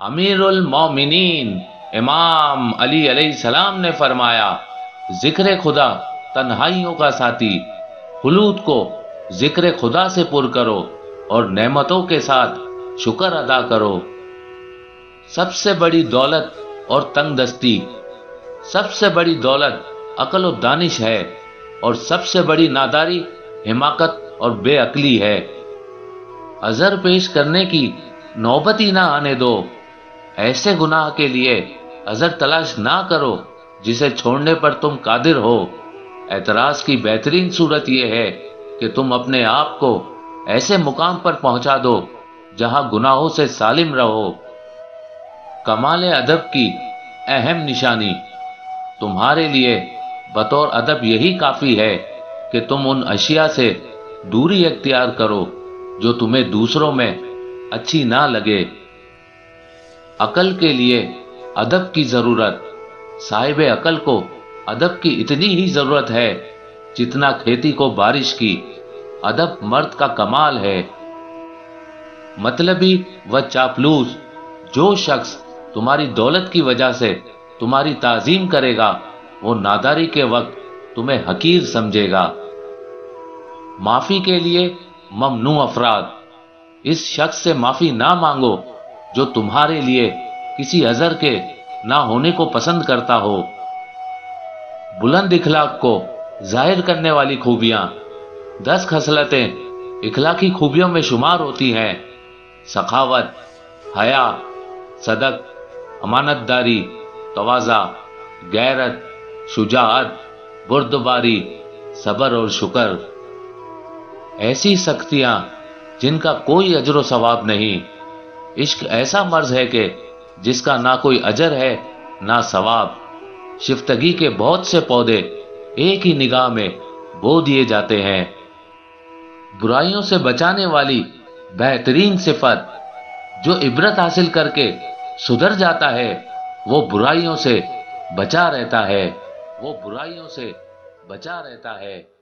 अमीरुल मोमिनीन, इमाम अली अलैहिस्सलाम ने फरमाया, ज़िक्र खुदा तन्हाइयों का साथी, हुलूद को ज़िक्र खुदा से पुर करो और नेमतों के साथ शुक्र अदा करो। सबसे बड़ी दौलत और तंगदस्ती, सबसे बड़ी दौलत अकल और दानिश है और सबसे बड़ी नादारी हिमाकत और बेअकली है। अजर पेश करने की नौबत ही ना आने दो। ऐसे गुनाह के लिए अजर तलाश ना करो, जिसे छोड़ने पर तुम कादिर हो। एतराज़ की बेहतरीन सूरत यह है कि तुम अपने आप को ऐसे मुकाम पर पहुँचा दो, जहाँ गुनाहों से सालिम रहो। कमाल अदब की अहम निशानी। तुम्हारे लिए बतौर अदब यही काफ़ी है कि तुम उन अशिया से दूरी अख्तियार करो, जो तुम्हें दूसरों में अच्छी ना लगे। अकल के लिए अदब की ज़रूरत। साहिब अकल को अदब की इतनी ही ज़रूरत है जितना खेती को बारिश की। अदब मर्द का कमाल है। मतलबी व चापलूस, जो शख्स तुम्हारी दौलत की वजह से तुम्हारी ताजीम करेगा, वो नादारी के वक्त तुम्हें हकीर समझेगा। माफ़ी के लिए ममनू अफराद, इस शख्स से माफ़ी ना मांगो। जो तुम्हारे लिए किसी अजर के ना होने को पसंद करता हो। बुलंद इखलाक को ज़ाहिर करने वाली खूबियाँ, दस खसलतें इखलाकी खूबियों में शुमार होती हैं। सखावत, हया, सदक, अमानतदारी, तवाज़ा, गैरत शुजात बुर्दबारी, सबर और शुक्र। ऐसी सख्तियाँ जिनका कोई अजर सवाब नहीं। इश्क ऐसा मर्ज है कि जिसका ना कोई अजर है, ना सवाब। शिफ्तगी के बहुत से पौधे एक ही निगाह में बो दिए जाते हैं। बुराइयों से बचाने वाली बेहतरीन सिफत जो इबरत हासिल करके सुधर जाता है, वो बुराइयों से बचा रहता है। वो बुराइयों से बचा रहता है।